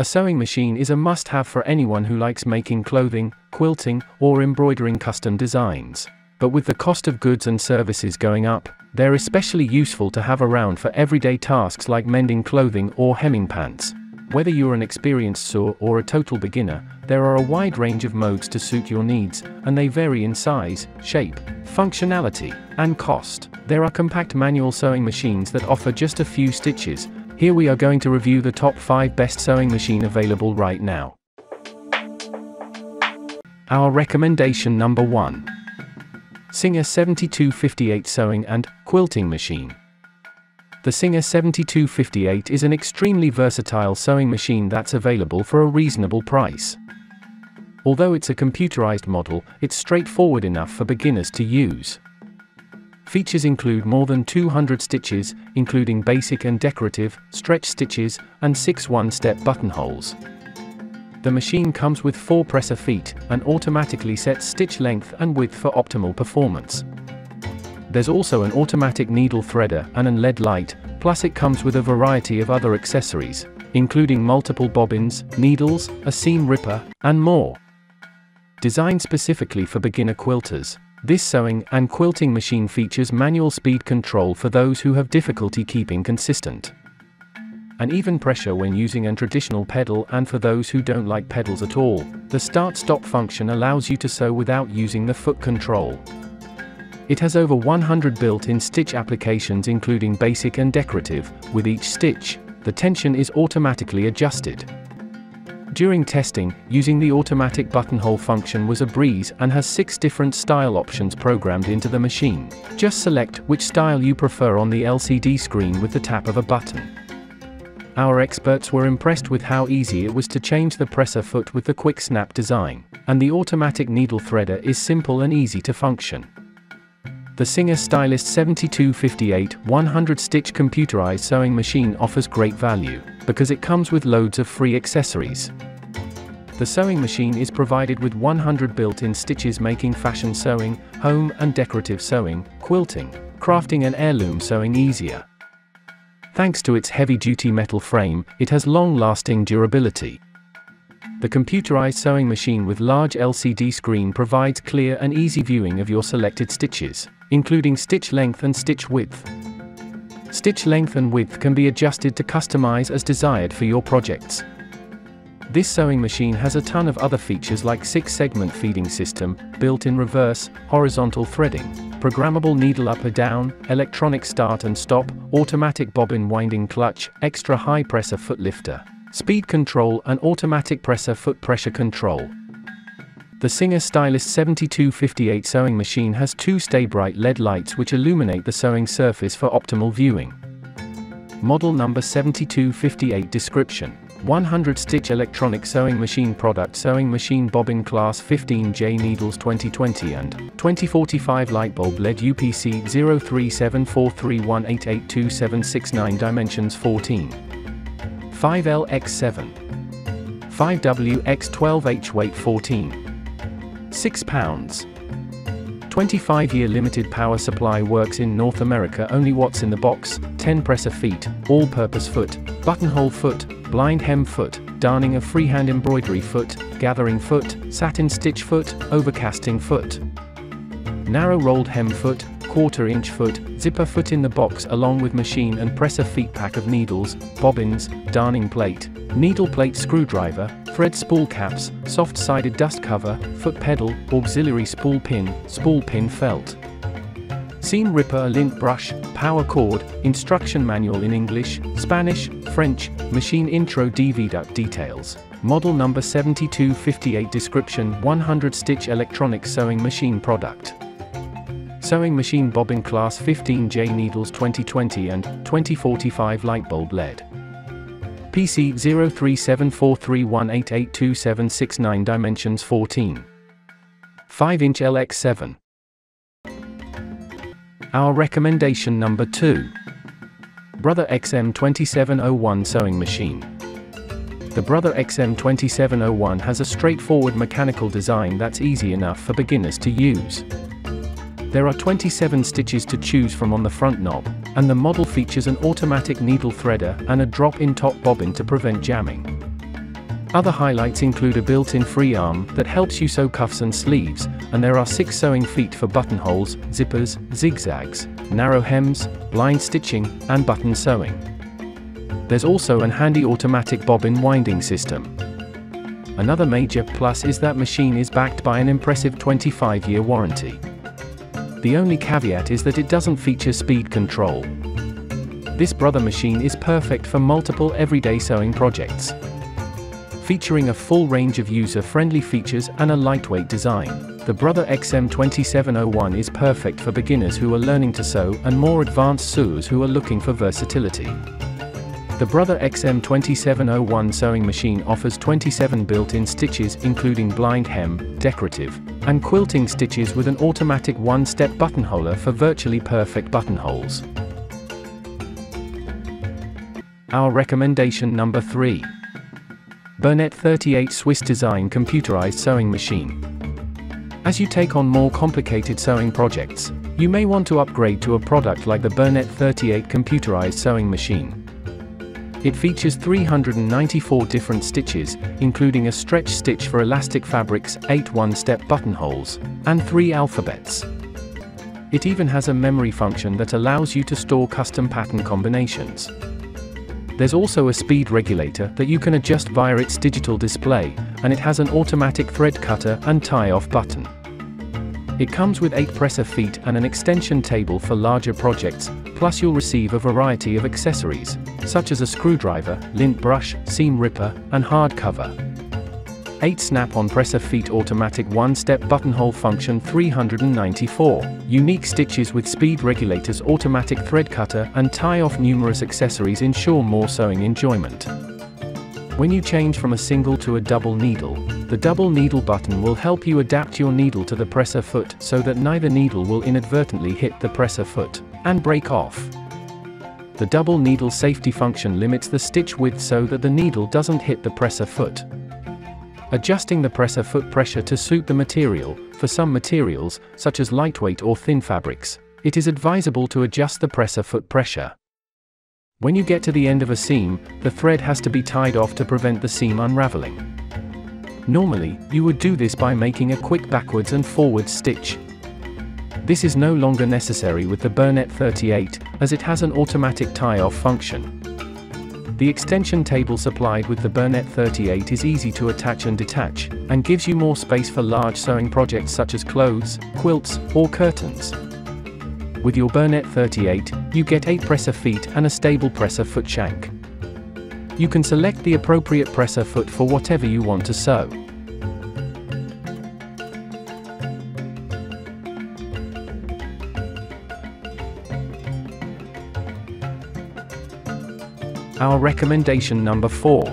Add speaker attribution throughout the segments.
Speaker 1: A sewing machine is a must have for anyone who likes making clothing, quilting, or embroidering custom designs. But with the cost of goods and services going up, they're especially useful to have around for everyday tasks like mending clothing or hemming pants. Whether you're an experienced sewer or a total beginner, there are a wide range of modes to suit your needs, and they vary in size, shape, functionality, and cost. There are compact manual sewing machines that offer just a few stitches. Here we are going to review the top 5 best sewing machine available right now. Our recommendation number 1. Singer 7258 Sewing and Quilting Machine. The Singer 7258 is an extremely versatile sewing machine that's available for a reasonable price. Although it's a computerized model, it's straightforward enough for beginners to use. Features include more than 200 stitches, including basic and decorative, stretch stitches, and 6 one-step buttonholes. The machine comes with 4 presser feet, and automatically sets stitch length and width for optimal performance. There's also an automatic needle threader and an LED light, plus it comes with a variety of other accessories, including multiple bobbins, needles, a seam ripper, and more. Designed specifically for beginner quilters, this sewing and quilting machine features manual speed control for those who have difficulty keeping consistent. An even pressure when using a traditional pedal and for those who don't like pedals at all, the start-stop function allows you to sew without using the foot control. It has over 100 built-in stitch applications including basic and decorative, with each stitch, the tension is automatically adjusted. During testing, using the automatic buttonhole function was a breeze and has six different style options programmed into the machine. Just select which style you prefer on the LCD screen with the tap of a button. Our experts were impressed with how easy it was to change the presser foot with the quick snap design, and the automatic needle threader is simple and easy to function. The Singer Stylist 7258 100 stitch computerized sewing machine offers great value, because it comes with loads of free accessories. The sewing machine is provided with 100 built-in stitches making fashion sewing, home and decorative sewing, quilting, crafting and heirloom sewing easier. Thanks to its heavy-duty metal frame, it has long-lasting durability. The computerized sewing machine with large LCD screen provides clear and easy viewing of your selected stitches including stitch length and stitch width. Stitch length and width can be adjusted to customize as desired for your projects. This sewing machine has a ton of other features like 6-segment feeding system, built-in reverse, horizontal threading, programmable needle up or down, electronic start and stop, automatic bobbin winding clutch, extra high presser foot lifter, speed control and automatic presser foot pressure control. The Singer Stylist 7258 sewing machine has two stay-bright LED lights which illuminate the sewing surface for optimal viewing. Model number 7258 description 100 stitch electronic sewing machine product sewing machine bobbin class 15J needles 2020 and 2045 light bulb LED UPC 037431882769 dimensions 14 5LX7 5WX12H weight 14 £6. 25-year limited power supply works in North America only what's in the box, 10 presser feet, all-purpose foot, buttonhole foot, blind hem foot, darning of freehand embroidery foot, gathering foot, satin stitch foot, overcasting foot. Narrow rolled hem foot, quarter inch foot, zipper foot in the box along with machine and presser feet pack of needles, bobbins, darning plate, needle plate screwdriver, thread spool caps, soft-sided dust cover, foot pedal, auxiliary spool pin, spool pin felt. Seam ripper lint brush, power cord, instruction manual in English, Spanish, French, machine intro DV details. Model number 7258 description 100 stitch electronic sewing machine product. Sewing machine bobbin class 15J needles 2020 and 2045 light bulb LED. PC 037431882769 dimensions 14. 5-inch LX7. Our recommendation number 2. Brother XM2701 Sewing Machine. The Brother XM2701 has a straightforward mechanical design that's easy enough for beginners to use. There are 27 stitches to choose from on the front knob, and the model features an automatic needle threader and a drop-in top bobbin to prevent jamming. Other highlights include a built-in free arm that helps you sew cuffs and sleeves, and there are six sewing feet for buttonholes, zippers, zigzags, narrow hems, blind stitching, and button sewing. There's also an handy automatic bobbin winding system. Another major plus is that machine is backed by an impressive 25-year warranty. The only caveat is that it doesn't feature speed control. This brother machine is perfect for multiple everyday sewing projects featuring a full range of user-friendly features and a lightweight design. The Brother XM2701 is perfect for beginners who are learning to sew and more advanced sewers who are looking for versatility. The Brother XM2701 sewing machine offers 27 built-in stitches including blind hem, decorative, and quilting stitches with an automatic one-step buttonholer for virtually perfect buttonholes. Our recommendation number 3. Bernette 38 Swiss design computerized sewing machine. As you take on more complicated sewing projects, you may want to upgrade to a product like the Bernette 38 computerized sewing machine. It features 394 different stitches, including a stretch stitch for elastic fabrics, 8 one-step buttonholes, and 3 alphabets. It even has a memory function that allows you to store custom pattern combinations. There's also a speed regulator that you can adjust via its digital display, and it has an automatic thread cutter and tie-off button. It comes with 8 presser feet and an extension table for larger projects, plus you'll receive a variety of accessories, such as a screwdriver, lint brush, seam ripper, and hard cover. 8 snap-on presser feet automatic one-step buttonhole function 394, unique stitches with speed regulators automatic thread cutter and tie-off numerous accessories ensure more sewing enjoyment. When you change from a single to a double needle, the double needle button will help you adapt your needle to the presser foot so that neither needle will inadvertently hit the presser foot and break off. The double needle safety function limits the stitch width so that the needle doesn't hit the presser foot. Adjusting the presser foot pressure to suit the material, for some materials, such as lightweight or thin fabrics, it is advisable to adjust the presser foot pressure. When you get to the end of a seam, the thread has to be tied off to prevent the seam unraveling. Normally, you would do this by making a quick backwards and forwards stitch. This is no longer necessary with the Bernette 38, as it has an automatic tie-off function. The extension table supplied with the Bernette 38 is easy to attach and detach, and gives you more space for large sewing projects such as clothes, quilts, or curtains. With your Bernette 38, you get 8 presser feet and a stable presser foot shank. You can select the appropriate presser foot for whatever you want to sew. Our recommendation number 4.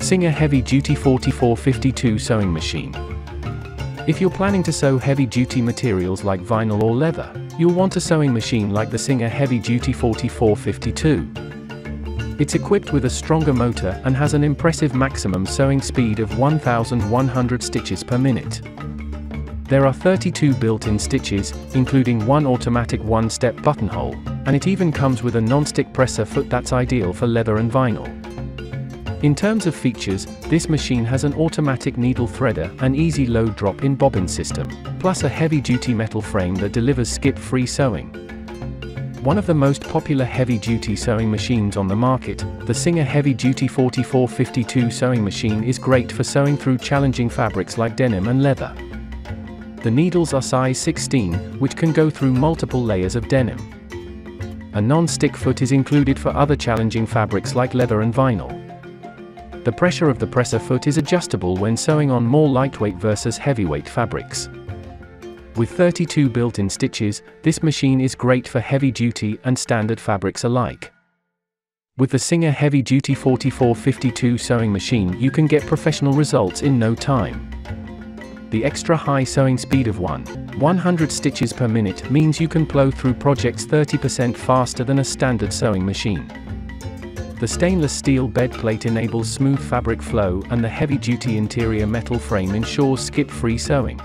Speaker 1: Singer Heavy Duty 4452 Sewing Machine. If you're planning to sew heavy duty materials like vinyl or leather, you'll want a sewing machine like the Singer Heavy Duty 4452. It's equipped with a stronger motor and has an impressive maximum sewing speed of 1100 stitches per minute. There are 32 built-in stitches, including one automatic one-step buttonhole, and it even comes with a non-stick presser foot that's ideal for leather and vinyl. In terms of features, this machine has an automatic needle threader and easy load drop-in bobbin system, plus a heavy-duty metal frame that delivers skip-free sewing. One of the most popular heavy-duty sewing machines on the market, the Singer Heavy Duty 4452 sewing machine is great for sewing through challenging fabrics like denim and leather. The needles are size 16, which can go through multiple layers of denim. A non-stick foot is included for other challenging fabrics like leather and vinyl. The pressure of the presser foot is adjustable when sewing on more lightweight versus heavyweight fabrics. With 32 built-in stitches, this machine is great for heavy-duty and standard fabrics alike. With the Singer Heavy Duty 4452 sewing machine you can get professional results in no time. The extra high sewing speed of 1, 100 stitches per minute means you can plow through projects 30% faster than a standard sewing machine. The stainless steel bed plate enables smooth fabric flow and the heavy-duty interior metal frame ensures skip-free sewing.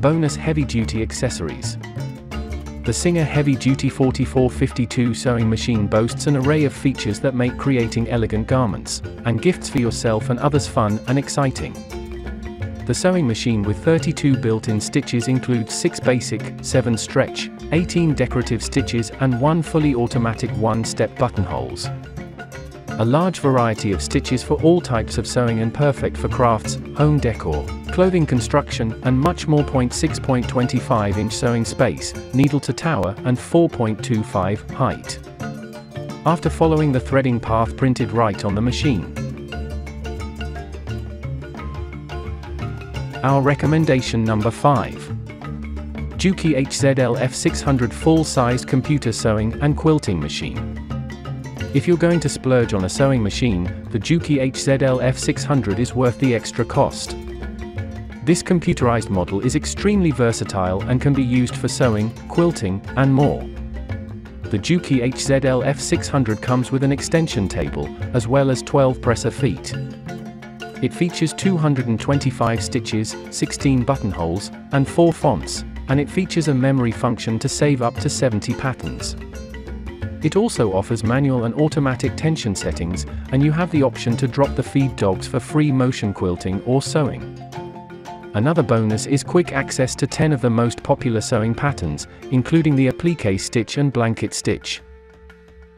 Speaker 1: Bonus heavy-duty accessories. The Singer Heavy Duty 4452 sewing machine boasts an array of features that make creating elegant garments and gifts for yourself and others fun and exciting. The sewing machine with 32 built-in stitches includes 6 basic, 7 stretch, 18 decorative stitches and 1 fully automatic one-step buttonholes. A large variety of stitches for all types of sewing and perfect for crafts, home decor, clothing construction, and much more. 6.25 inch sewing space, needle to tower, and 4.25 height. After following the threading path printed right on the machine. Our recommendation number 5. Juki HZL F600 full-sized computer sewing and quilting machine. If you're going to splurge on a sewing machine, the Juki HZL F600 is worth the extra cost. This computerized model is extremely versatile and can be used for sewing, quilting, and more. The Juki HZL F600 comes with an extension table, as well as 12 presser feet. It features 225 stitches, 16 buttonholes, and 4 fonts, and it features a memory function to save up to 70 patterns. It also offers manual and automatic tension settings, and you have the option to drop the feed dogs for free motion quilting or sewing. Another bonus is quick access to 10 of the most popular sewing patterns, including the applique stitch and blanket stitch.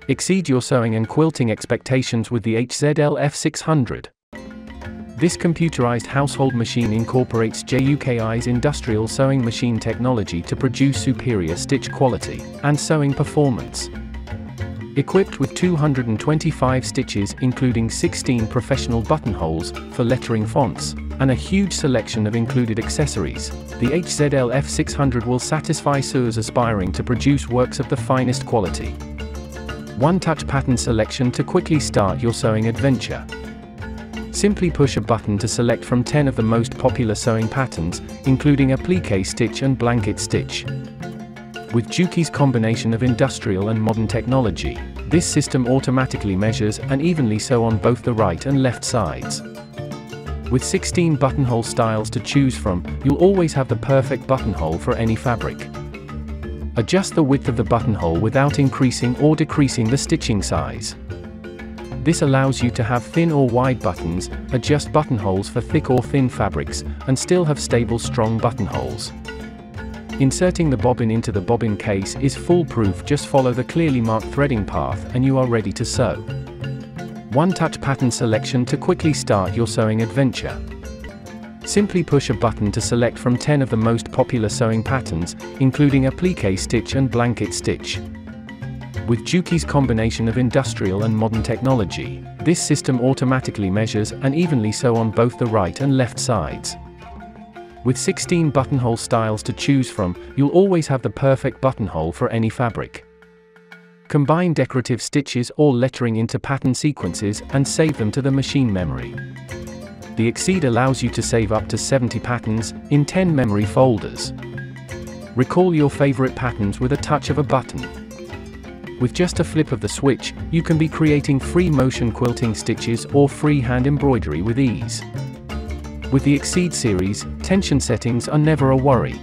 Speaker 1: Exceed your sewing and quilting expectations with the HZL F600. This computerized household machine incorporates JUKI's industrial sewing machine technology to produce superior stitch quality and sewing performance. Equipped with 225 stitches including 16 professional buttonholes for lettering fonts, and a huge selection of included accessories, the HZL F600 will satisfy sewers aspiring to produce works of the finest quality. One-touch pattern selection to quickly start your sewing adventure. Simply push a button to select from 10 of the most popular sewing patterns, including applique stitch and blanket stitch. With Juki's combination of industrial and modern technology, this system automatically measures and evenly sew on both the right and left sides. With 16 buttonhole styles to choose from, you'll always have the perfect buttonhole for any fabric. Adjust the width of the buttonhole without increasing or decreasing the stitching size. This allows you to have thin or wide buttons, adjust buttonholes for thick or thin fabrics, and still have stable strong buttonholes. Inserting the bobbin into the bobbin case is foolproof just follow the clearly marked threading path and you are ready to sew. One-touch pattern selection to quickly start your sewing adventure. Simply push a button to select from 10 of the most popular sewing patterns, including applique stitch and blanket stitch. With Juki's combination of industrial and modern technology, this system automatically measures and evenly sew on both the right and left sides. With 16 buttonhole styles to choose from, you'll always have the perfect buttonhole for any fabric. Combine decorative stitches or lettering into pattern sequences and save them to the machine memory. The Exceed allows you to save up to 70 patterns in 10 memory folders. Recall your favorite patterns with a touch of a button. With just a flip of the switch, you can be creating free motion quilting stitches or freehand embroidery with ease. With the Exceed series, tension settings are never a worry.